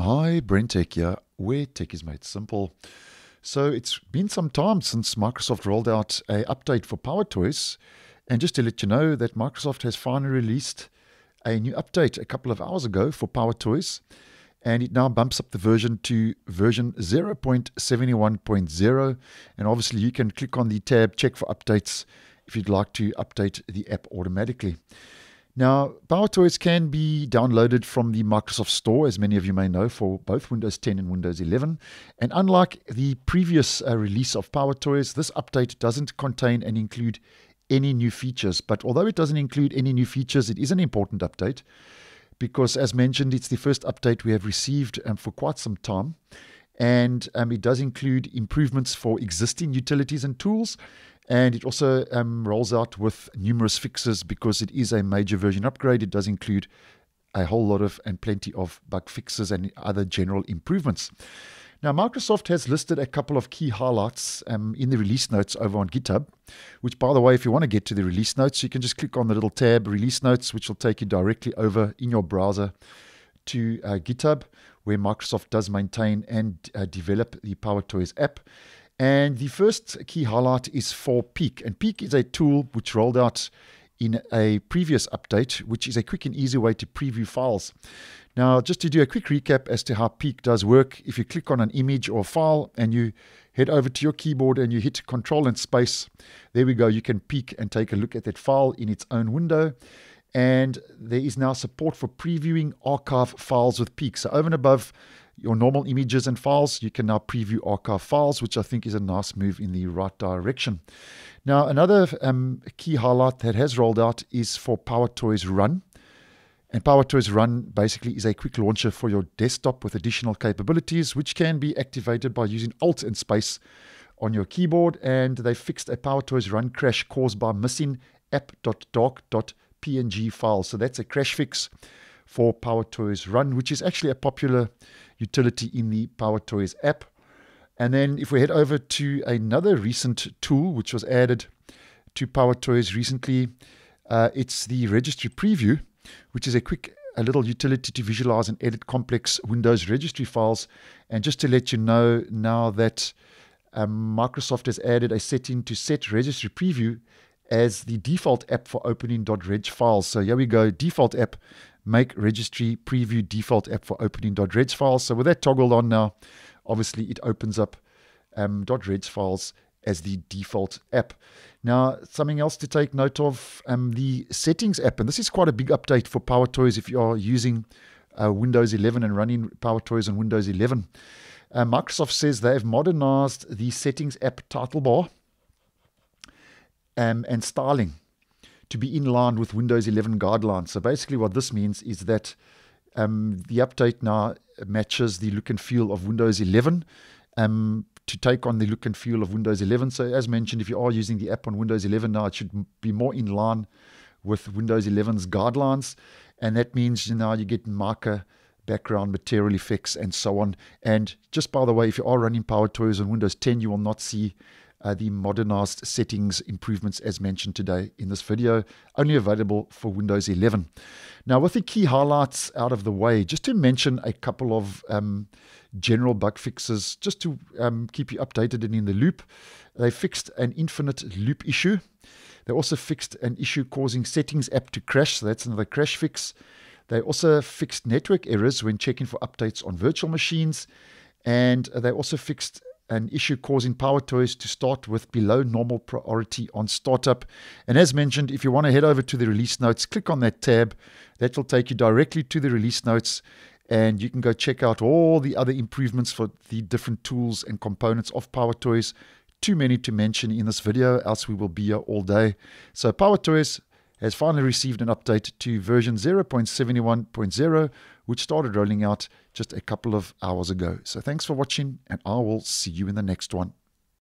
Hi, BrenTech here, where tech is made simple. So it's been some time since Microsoft rolled out a update for Power Toys, and just to let you know that Microsoft has finally released a new update a couple of hours ago for Power Toys, and it now bumps up the version to version 0.71.0. And obviously, you can click on the tab check for updates if you'd like to update the app automatically. Now, Power Toys can be downloaded from the Microsoft Store, as many of you may know, for both Windows 10 and Windows 11. And unlike the previous uh, release of Power Toys, this update doesn't contain and include any new features. But although it doesn't include any new features, it is an important update because, as mentioned, it's the first update we have received um, for quite some time. And um, it does include improvements for existing utilities and tools and it also um, rolls out with numerous fixes because it is a major version upgrade. It does include a whole lot of and plenty of bug fixes and other general improvements. Now, Microsoft has listed a couple of key highlights um, in the release notes over on GitHub, which, by the way, if you want to get to the release notes, you can just click on the little tab Release Notes, which will take you directly over in your browser to uh, GitHub, where Microsoft does maintain and uh, develop the Power Toys app. And the first key highlight is for Peek. And Peek is a tool which rolled out in a previous update, which is a quick and easy way to preview files. Now, just to do a quick recap as to how Peek does work, if you click on an image or file and you head over to your keyboard and you hit Control and Space, there we go. You can peek and take a look at that file in its own window. And there is now support for previewing archive files with Peek. So over and above your normal images and files, you can now preview archive files, which I think is a nice move in the right direction. Now, another um, key highlight that has rolled out is for PowerToys Run. And PowerToys Run basically is a quick launcher for your desktop with additional capabilities, which can be activated by using Alt and Space on your keyboard. And they fixed a PowerToys Run crash caused by missing app.dark.png file. So that's a crash fix for PowerToys Run, which is actually a popular utility in the PowerToys app. And then if we head over to another recent tool which was added to PowerToys recently, uh, it's the registry preview, which is a quick a little utility to visualize and edit complex Windows registry files. And just to let you know now that um, Microsoft has added a setting to set registry preview as the default app for opening .reg files. So here we go, default app make registry preview default app for opening .reg files. So with that toggled on now, obviously it opens up um, .reg files as the default app. Now, something else to take note of, um, the settings app, and this is quite a big update for PowerToys if you are using uh, Windows 11 and running PowerToys on Windows 11. Uh, Microsoft says they have modernized the settings app title bar um, and styling to be in line with Windows 11 guidelines. So basically, what this means is that um, the update now matches the look and feel of Windows 11 um, to take on the look and feel of Windows 11. So, as mentioned, if you are using the app on Windows 11 now, it should be more in line with Windows 11's guidelines. And that means you now you get Mica background material effects and so on. And just by the way, if you are running Power Toys on Windows 10, you will not see uh, the modernized settings improvements as mentioned today in this video, only available for Windows 11. Now, with the key highlights out of the way, just to mention a couple of um, general bug fixes, just to um, keep you updated and in the loop. They fixed an infinite loop issue. They also fixed an issue causing settings app to crash, so that's another crash fix. They also fixed network errors when checking for updates on virtual machines. And they also fixed an issue causing Power Toys to start with below normal priority on startup. And as mentioned, if you want to head over to the release notes, click on that tab. That will take you directly to the release notes and you can go check out all the other improvements for the different tools and components of Power Toys. Too many to mention in this video, else we will be here all day. So Power Toys has finally received an update to version 0.71.0, which started rolling out just a couple of hours ago. So thanks for watching, and I will see you in the next one.